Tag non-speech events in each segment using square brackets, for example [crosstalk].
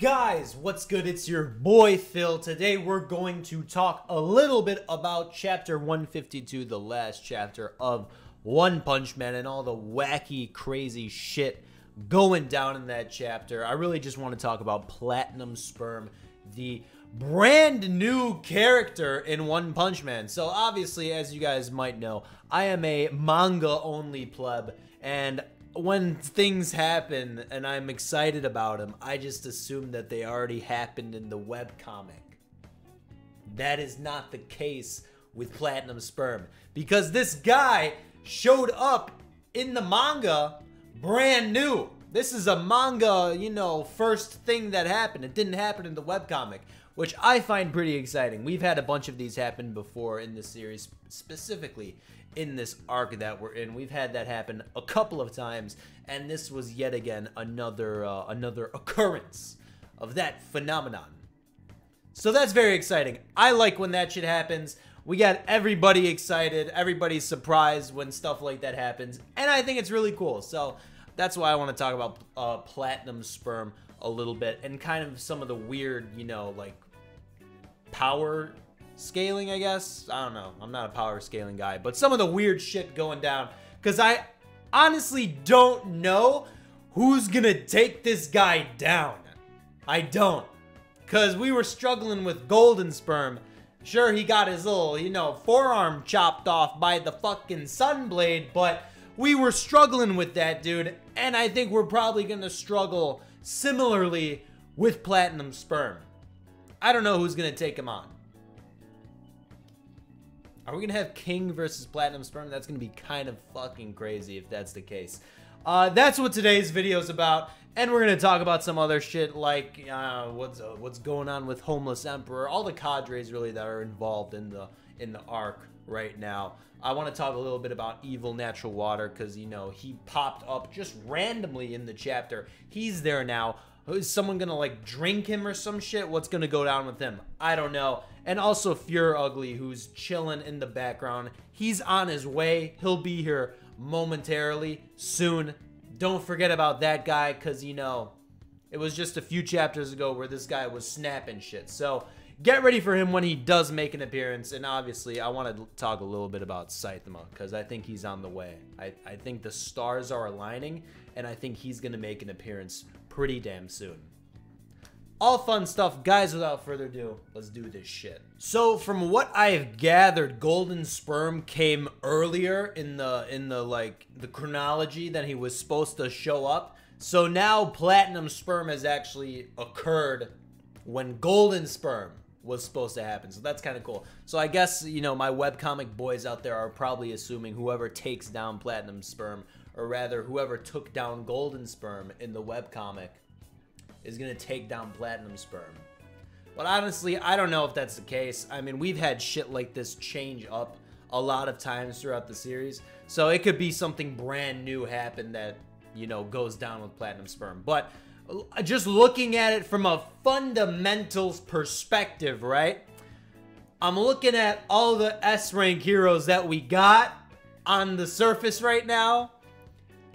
Guys, what's good? It's your boy Phil. Today we're going to talk a little bit about chapter 152, the last chapter of One Punch Man, and all the wacky, crazy shit going down in that chapter. I really just want to talk about Platinum Sperm, the brand new character in One Punch Man. So, obviously, as you guys might know, I am a manga only pleb, and when things happen and I'm excited about them, I just assume that they already happened in the webcomic. That is not the case with Platinum Sperm because this guy showed up in the manga brand new. This is a manga, you know, first thing that happened. It didn't happen in the webcomic, which I find pretty exciting. We've had a bunch of these happen before in this series, specifically in this arc that we're in. We've had that happen a couple of times, and this was yet again another uh, another occurrence of that phenomenon. So that's very exciting. I like when that shit happens. We got everybody excited, everybody's surprised when stuff like that happens, and I think it's really cool. So that's why I want to talk about uh, Platinum Sperm a little bit and kind of some of the weird, you know, like power scaling, I guess. I don't know. I'm not a power scaling guy, but some of the weird shit going down. Because I honestly don't know who's going to take this guy down. I don't. Because we were struggling with Golden Sperm. Sure, he got his little, you know, forearm chopped off by the fucking Sunblade, but we were struggling with that, dude. And I think we're probably going to struggle similarly with Platinum Sperm. I don't know who's going to take him on. Are we going to have King versus Platinum Sperm? That's going to be kind of fucking crazy if that's the case. Uh, that's what today's video is about. And we're going to talk about some other shit like uh, what's uh, what's going on with Homeless Emperor. All the cadres really that are involved in the in the arc right now. I want to talk a little bit about Evil Natural Water because, you know, he popped up just randomly in the chapter. He's there now. Is someone to, like, drink him or some shit? What's to go down with him? I don't know. And also Fuhrer Ugly, who's chilling in the background. He's on his way. He'll be here momentarily, soon. Don't forget about that guy because, you know, it was just a few chapters ago where this guy was snapping shit. So, get ready for him when he does make an appearance. And obviously, I want to talk a little bit about Saitama because I think he's on the way. I, I think the stars are aligning, and I think he's going to make an appearance pretty damn soon. All fun stuff. Guys, without further ado, let's do this shit. So, from what I've gathered, Golden Sperm came earlier in the in the like the chronology than he was supposed to show up. So now Platinum Sperm has actually occurred when Golden Sperm was supposed to happen. So that's kind of cool. So I guess, you know, my webcomic boys out there are probably assuming whoever takes down Platinum Sperm, or rather whoever took down Golden Sperm in the webcomic, is going to take down Platinum Sperm. But honestly, I don't know if that's the case. I mean, we've had shit like this change up a lot of times throughout the series. So it could be something brand new happen that, you know, goes down with Platinum Sperm. But uh, just looking at it from a fundamentals perspective, right? I'm looking at all the S rank heroes that we got on the surface right now.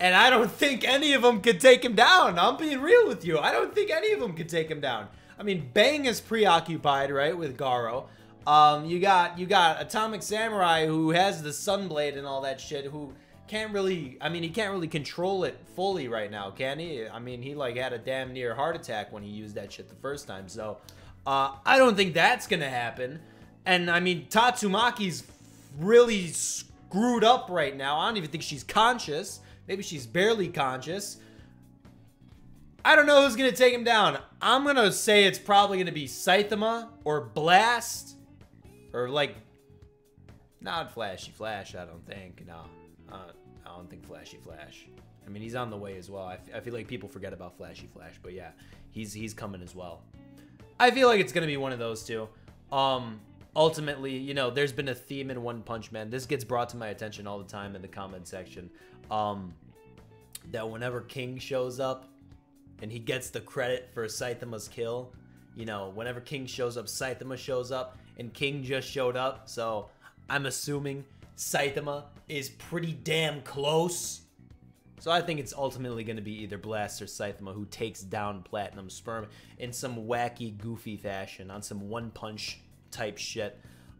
And I don't think any of them could take him down. I'm being real with you. I don't think any of them could take him down. I mean, Bang is preoccupied, right, with Garou. Um, you got you got Atomic Samurai who has the Sunblade and all that shit. Who can't really. I mean, he can't really control it fully right now, can he? I mean, he like had a damn near heart attack when he used that shit the first time. So, uh, I don't think that's gonna happen. And I mean, Tatsumaki's really screwed up right now. I don't even think she's conscious. Maybe she's barely conscious. I don't know who's going to take him down. I'm going to say it's probably going to be Saitama or Blast. Or like, not Flashy Flash, I don't think. No, uh, I don't think Flashy Flash. I mean, he's on the way as well. I, I feel like people forget about Flashy Flash, but yeah, he's he's coming as well. I feel like it's going to be one of those two. Um, ultimately, you know, there's been a theme in One Punch Man. This gets brought to my attention all the time in the comment section. Um, that whenever King shows up and he gets the credit for Saitama's kill, you know, whenever King shows up, Saitama shows up, and King just showed up. So I'm assuming Saitama is pretty damn close So I think it's ultimately going to be either Blast or Saitama who takes down Platinum Sperm in some wacky, goofy fashion on some one punch type shit.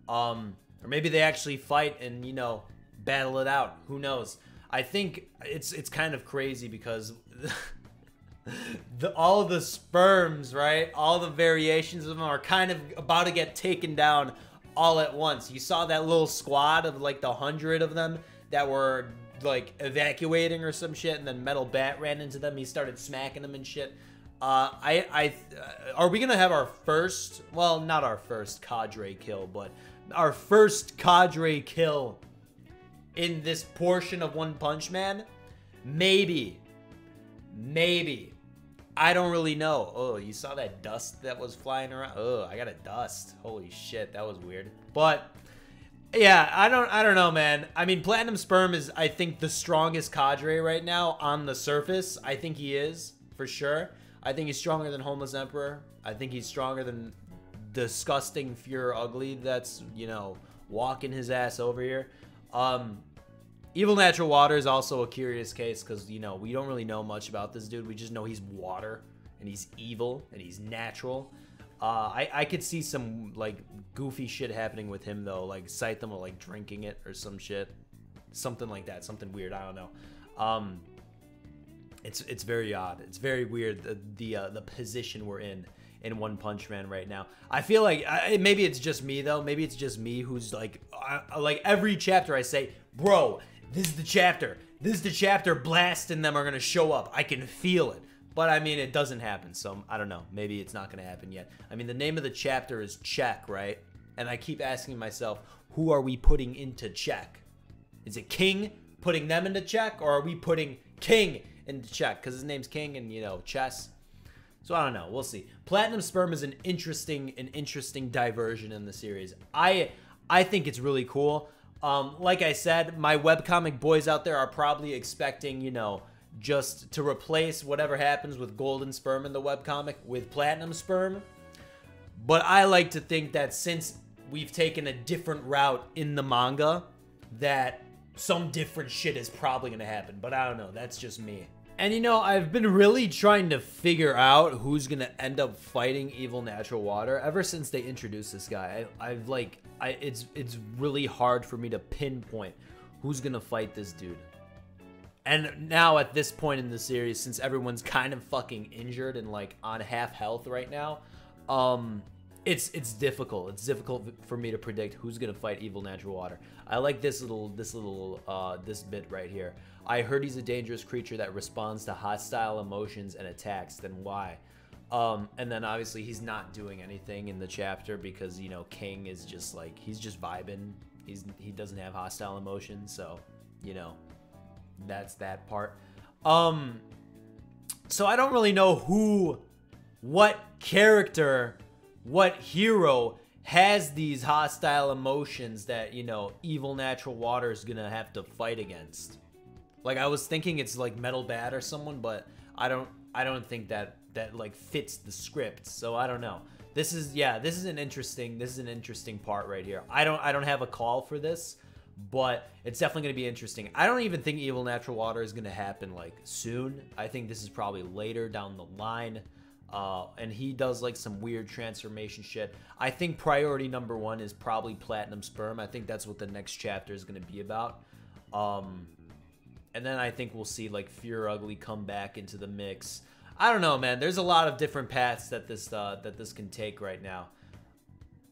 Um, or maybe they actually fight and you know battle it out. Who knows? I think it's it's kind of crazy because [laughs] the all the sperms, right? All the variations of them are kind of about to get taken down all at once. You saw that little squad of like the hundred of them that were like evacuating or some shit, and then Metal Bat ran into them. He started smacking them and shit. Uh, I, I, uh, are we gonna have our first? Well, not our first cadre kill, but our first cadre kill in this portion of One Punch Man? Maybe, maybe. I don't really know. Oh, you saw that dust that was flying around? Oh, I got a dust. Holy shit, that was weird. But yeah, I don't I don't know, man. I mean, Platinum Sperm is I think the strongest cadre right now on the surface. I think he is, for sure. I think he's stronger than Homeless Emperor. I think he's stronger than disgusting Fuhrer Ugly that's, you know, walking his ass over here. Um Evil Natural Water is also a curious case because, you know, we don't really know much about this dude. We just know he's water and he's evil and he's natural. Uh, I, I could see some, like, goofy shit happening with him, though. Like, Saitama, like, drinking it or some shit. Something like that. Something weird. I don't know. Um, it's it's very odd. It's very weird, the, the, uh, the position we're in in One Punch Man right now. I feel like I, maybe it's just me though. Maybe it's just me who's like, I, like every chapter I say, bro, this is the chapter. This is the chapter. Blast and them are gonna show up. I can feel it. But I mean, it doesn't happen. So I don't know. Maybe it's not gonna happen yet. I mean, the name of the chapter is check, right? And I keep asking myself, who are we putting into check? Is it King putting them into check, or are we putting King into check? Because his name's King, and you know, chess. So I don't know. We'll see. Platinum Sperm is an interesting, an interesting diversion in the series. I, I think it's really cool. Um, like I said, my webcomic boys out there are probably expecting, you know, just to replace whatever happens with golden sperm in the webcomic with platinum sperm. But I like to think that since we've taken a different route in the manga, that some different shit is probably going to happen. But I don't know. That's just me. And you know, I've been really trying to figure out who's gonna end up fighting Evil Natural Water ever since they introduced this guy. I, have like, I it's it's really hard for me to pinpoint who's gonna fight this dude. And now at this point in the series, since everyone's kind of fucking injured and like on half health right now, um, it's it's difficult. It's difficult for me to predict who's gonna fight Evil Natural Water. I like this little this little uh, this bit right here. I heard he's a dangerous creature that responds to hostile emotions and attacks. Then why? Um, and then obviously he's not doing anything in the chapter because you know King is just like he's just vibing. He's he doesn't have hostile emotions, so you know that's that part. Um, so I don't really know who, what character, what hero has these hostile emotions that you know evil natural water is gonna have to fight against. Like I was thinking it's like Metal Bat or someone, but I don't I don't think that that like fits the script. So I don't know. This is yeah, this is an interesting this is an interesting part right here. I don't I don't have a call for this, but it's definitely going to be interesting. I don't even think Evil Natural Water is going to happen like soon. I think this is probably later down the line. Uh, and he does like some weird transformation shit. I think priority number one is probably Platinum Sperm. I think that's what the next chapter is going to be about. Um, and then I think we'll see like Fuhrer Ugly come back into the mix. I don't know, man. There's a lot of different paths that this uh, that this can take right now.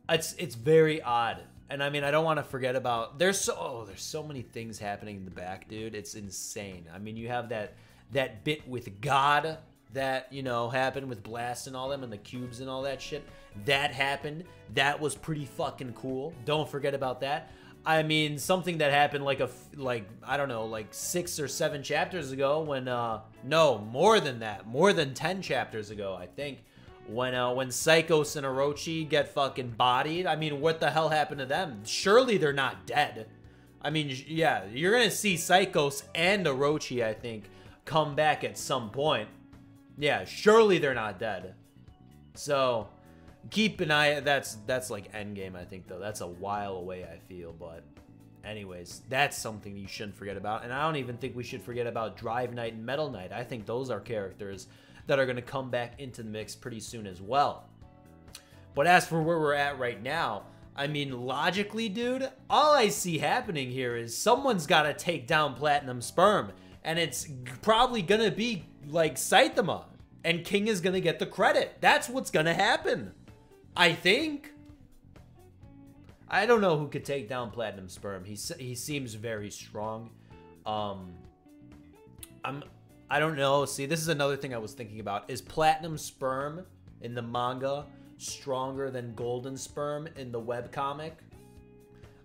It's it's very odd, and I mean I don't want to forget about there's so oh, there's so many things happening in the back, dude. It's insane. I mean you have that that bit with God that you know happened with Blast and all them and the cubes and all that shit. That happened. That was pretty fucking cool. Don't forget about that. I mean, something that happened like a like I don't know, like six or seven chapters ago. When uh, no, more than that, more than ten chapters ago, I think. When uh, when Psykos and Orochi get fucking bodied. I mean, what the hell happened to them? Surely they're not dead. I mean, yeah, you're gonna see Psykos and Orochi, I think, come back at some point. Yeah, surely they're not dead. So, keep an eye. That's that's like Endgame, I think though. That's a while away, I feel. But anyways, that's something you shouldn't forget about. And I don't even think we should forget about Drive Knight and Metal Knight. I think those are characters that are going to come back into the mix pretty soon as well. But as for where we're at right now, I mean, logically, dude, all I see happening here is someone's got to take down Platinum Sperm. And it's probably going to be like Saitama. And King is going to get the credit. That's what's going to happen. I think. I don't know who could take down Platinum Sperm. He he seems very strong. Um, I'm I don't know. See, this is another thing I was thinking about. Is Platinum Sperm in the manga stronger than Golden Sperm in the webcomic?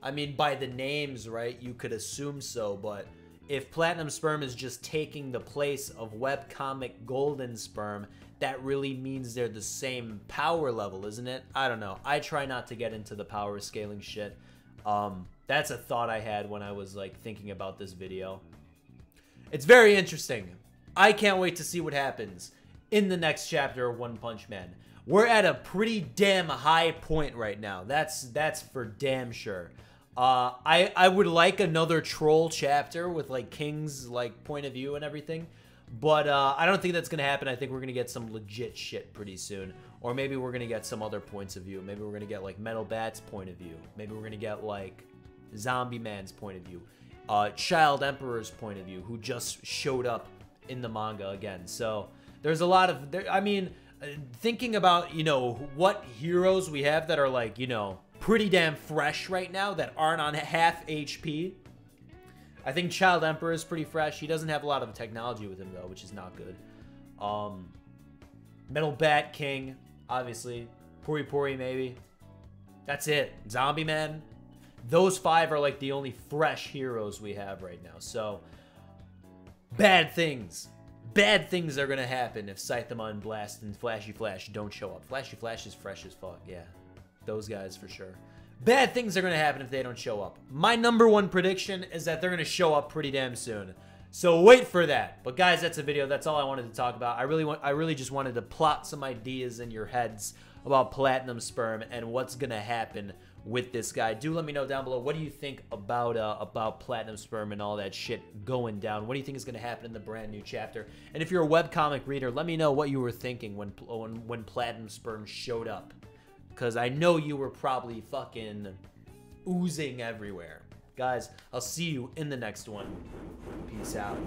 I mean, by the names, right? You could assume so, but if Platinum Sperm is just taking the place of webcomic Golden Sperm, that really means they're the same power level, isn't it? I don't know. I try not to get into the power scaling shit. Um, that's a thought I had when I was like thinking about this video. It's very interesting. I can't wait to see what happens in the next chapter of One Punch Man. We're at a pretty damn high point right now. That's that's for damn sure. Uh, I I would like another troll chapter with like King's like point of view and everything. But uh, I don't think that's to happen. I think we're to get some legit shit pretty soon. Or maybe we're to get some other points of view. Maybe we're to get like Metal Bat's point of view. Maybe we're to get like Zombie Man's point of view. Uh, Child Emperor's point of view, who just showed up in the manga again. So there's a lot of, there, I mean, uh, thinking about, you know, what heroes we have that are like, you know, pretty damn fresh right now that aren't on half HP I think Child Emperor is pretty fresh. He doesn't have a lot of technology with him, though, which is not good. Um, Metal Bat King, obviously. Puri Puri, maybe. That's it. Zombie Man. Those five are like the only fresh heroes we have right now. So, bad things. Bad things are going to happen if and Blast and Flashy Flash don't show up. Flashy Flash is fresh as fuck, yeah. Those guys for sure bad things are going to happen if they don't show up. My number one prediction is that they're going to show up pretty damn soon. So wait for that. But guys, that's a video. That's all I wanted to talk about. I really want I really just wanted to plot some ideas in your heads about Platinum Sperm and what's going to happen with this guy. Do let me know down below what do you think about uh, about Platinum Sperm and all that shit going down. What do you think is going to happen in the brand new chapter? And if you're a webcomic reader, let me know what you were thinking when when, when Platinum Sperm showed up because I know you were probably fucking oozing everywhere. Guys, I'll see you in the next one. Peace out.